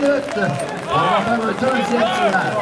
minutes. On va faire un deuxième tirage.